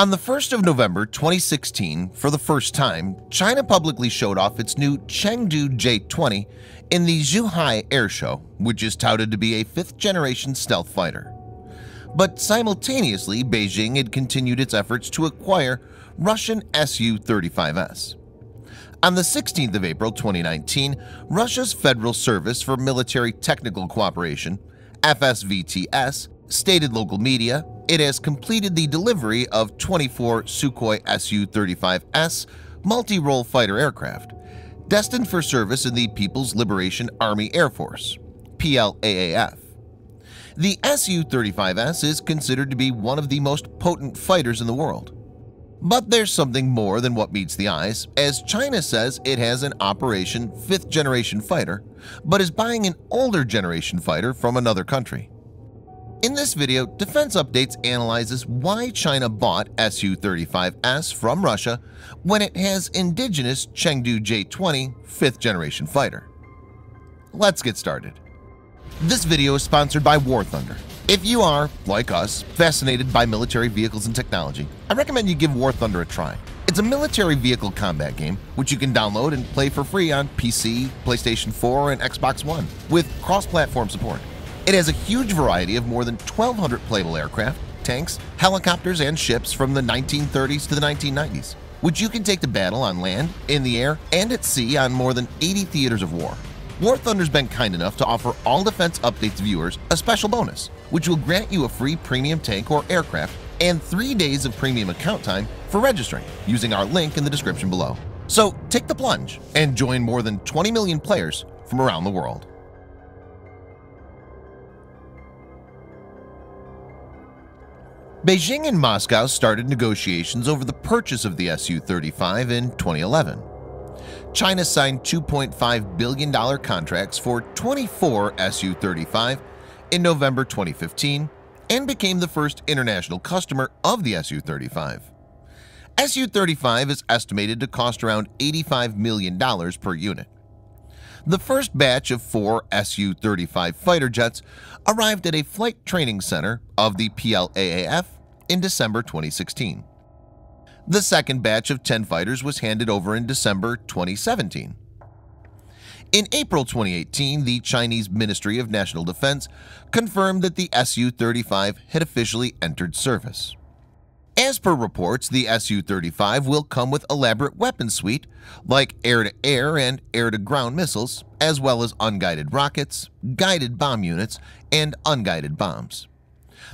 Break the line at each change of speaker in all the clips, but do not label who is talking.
On the 1st of November 2016, for the first time, China publicly showed off its new Chengdu J-20 in the Zhuhai Air Show, which is touted to be a fifth-generation stealth fighter. But simultaneously, Beijing had continued its efforts to acquire Russian Su-35S. On the 16th of April 2019, Russia's Federal Service for Military Technical Cooperation, FSVTS, stated local media it has completed the delivery of 24 Sukhoi Su-35S multi-role fighter aircraft, destined for service in the People's Liberation Army Air Force PLAAF. The Su-35S is considered to be one of the most potent fighters in the world. But there's something more than what meets the eyes, as China says it has an Operation 5th Generation fighter, but is buying an older generation fighter from another country. In this video, Defense Updates analyzes why China bought Su-35S from Russia when it has indigenous Chengdu J-20 5th generation fighter. Let's get started. This video is sponsored by War Thunder, if you are, like us, fascinated by military vehicles and technology, I recommend you give War Thunder a try. It's a military vehicle combat game which you can download and play for free on PC, PlayStation 4, and Xbox One with cross-platform support. It has a huge variety of more than 1,200 playable aircraft, tanks, helicopters, and ships from the 1930s to the 1990s, which you can take to battle on land, in the air, and at sea on more than 80 theaters of war. War Thunder's been kind enough to offer all Defense Updates viewers a special bonus, which will grant you a free premium tank or aircraft and three days of premium account time for registering using our link in the description below. So take the plunge and join more than 20 million players from around the world. Beijing and Moscow started negotiations over the purchase of the Su-35 in 2011. China signed $2.5 billion contracts for 24 Su-35 in November 2015 and became the first international customer of the Su-35. Su-35 is estimated to cost around $85 million per unit. The first batch of four Su-35 fighter jets arrived at a flight training center of the PLAAF in December 2016. The second batch of 10 fighters was handed over in December 2017. In April 2018, the Chinese Ministry of National Defense confirmed that the Su-35 had officially entered service. As per reports, the Su-35 will come with elaborate weapon suite like air-to-air -air and air-to-ground missiles, as well as unguided rockets, guided bomb units, and unguided bombs.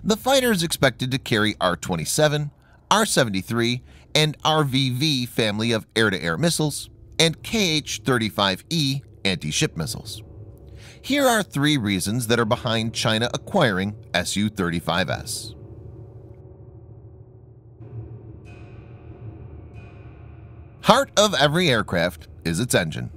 The fighter is expected to carry R-27, R-73, and RVV family of air-to-air -air missiles, and KH-35E anti-ship missiles. Here are three reasons that are behind China acquiring Su-35S. Heart of every aircraft is its engine.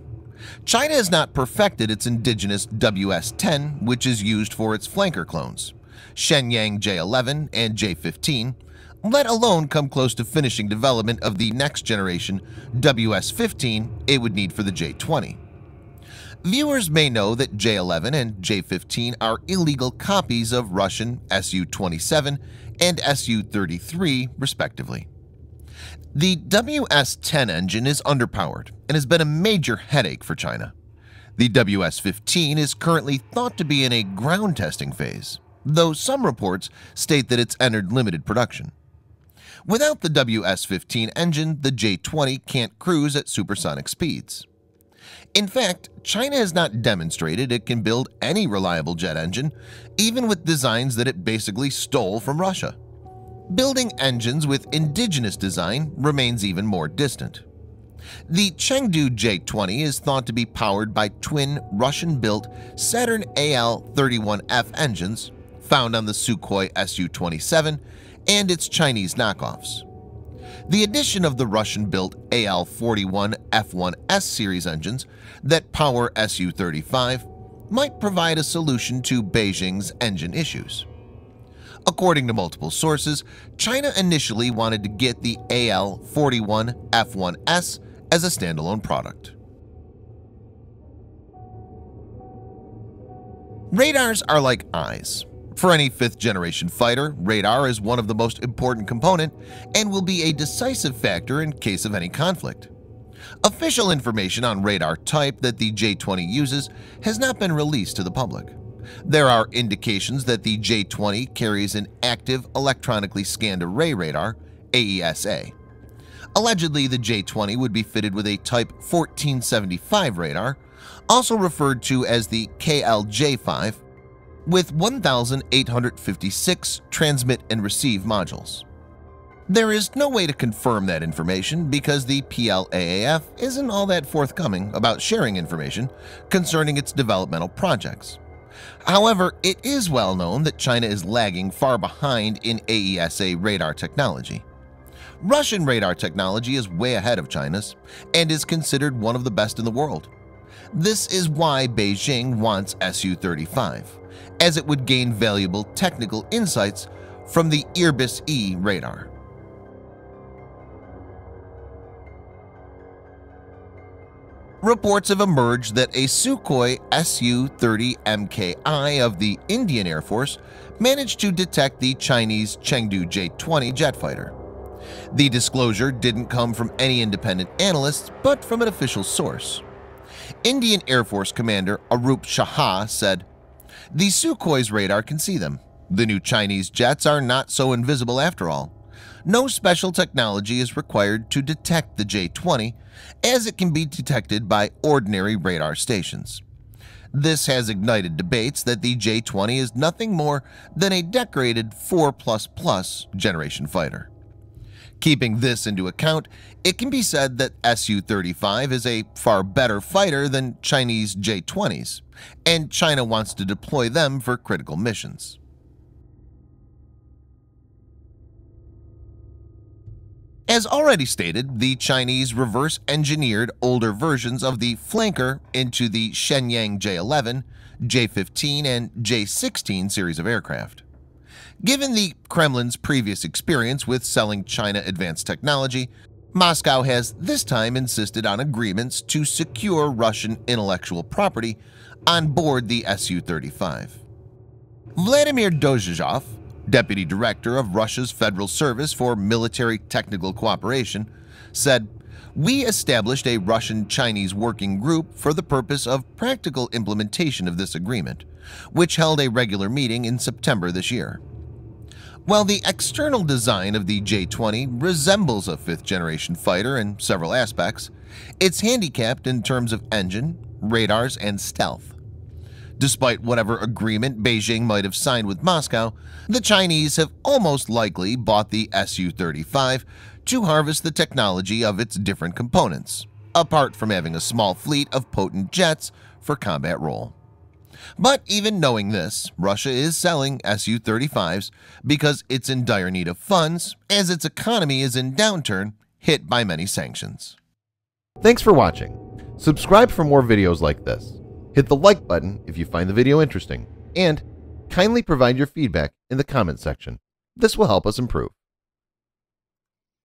China has not perfected its indigenous WS-10, which is used for its flanker clones. Shenyang J-11 and J-15 let alone come close to finishing development of the next generation WS-15 it would need for the J-20. Viewers may know that J-11 and J-15 are illegal copies of Russian Su-27 and Su-33 respectively. The WS-10 engine is underpowered and has been a major headache for China. The WS-15 is currently thought to be in a ground testing phase, though some reports state that it's entered limited production. Without the WS-15 engine, the J-20 can't cruise at supersonic speeds. In fact, China has not demonstrated it can build any reliable jet engine, even with designs that it basically stole from Russia. Building engines with indigenous design remains even more distant. The Chengdu J-20 is thought to be powered by twin Russian-built Saturn AL-31F engines found on the Sukhoi Su-27 and its Chinese knockoffs. The addition of the Russian-built AL-41 F1S series engines that power Su-35 might provide a solution to Beijing's engine issues. According to multiple sources, China initially wanted to get the AL-41 F1S as a standalone product. Radars are like eyes. For any fifth-generation fighter, radar is one of the most important component and will be a decisive factor in case of any conflict. Official information on radar type that the J-20 uses has not been released to the public. There are indications that the J-20 carries an active electronically scanned array radar AESA. Allegedly, the J-20 would be fitted with a Type 1475 radar, also referred to as the KLJ-5, with 1,856 transmit and receive modules. There is no way to confirm that information because the PLAAF isn't all that forthcoming about sharing information concerning its developmental projects. However, it is well known that China is lagging far behind in AESA radar technology. Russian radar technology is way ahead of China's and is considered one of the best in the world. This is why Beijing wants Su-35, as it would gain valuable technical insights from the Irbis-E radar. Reports have emerged that a Sukhoi Su-30 MKI of the Indian Air Force managed to detect the Chinese Chengdu J-20 jet fighter. The disclosure didn't come from any independent analysts but from an official source. Indian Air Force Commander Arup Shah said, The Sukhoi's radar can see them. The new Chinese jets are not so invisible after all. No special technology is required to detect the J-20 as it can be detected by ordinary radar stations. This has ignited debates that the J-20 is nothing more than a decorated 4++ generation fighter. Keeping this into account, it can be said that Su-35 is a far better fighter than Chinese J-20s, and China wants to deploy them for critical missions. As already stated, the Chinese reverse-engineered older versions of the flanker into the Shenyang J-11, J-15, and J-16 series of aircraft. Given the Kremlin's previous experience with selling China advanced technology, Moscow has this time insisted on agreements to secure Russian intellectual property on board the Su-35. Vladimir Drozhzhov, deputy director of Russia's Federal Service for Military Technical Cooperation, said, We established a Russian-Chinese working group for the purpose of practical implementation of this agreement, which held a regular meeting in September this year. While the external design of the J-20 resembles a fifth-generation fighter in several aspects, it's handicapped in terms of engine, radars, and stealth. Despite whatever agreement Beijing might have signed with Moscow, the Chinese have almost likely bought the Su-35 to harvest the technology of its different components, apart from having a small fleet of potent jets for combat role. But even knowing this, Russia is selling Su-35s because it's in dire need of funds as its economy is in downturn hit by many sanctions.
Thanks for watching. Subscribe for more videos like this. Hit the like button if you find the video interesting, and kindly provide your feedback in the comment section. This will help us improve.